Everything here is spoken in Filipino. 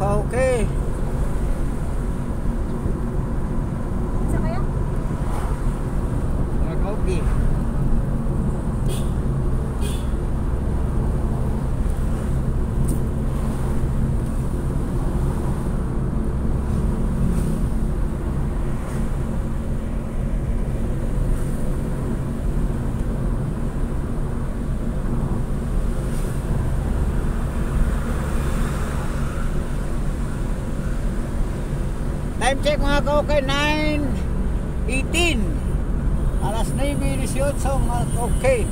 Okay. Time check mga ka-okay, 9.18. Alas 9.18 mga ka-okay.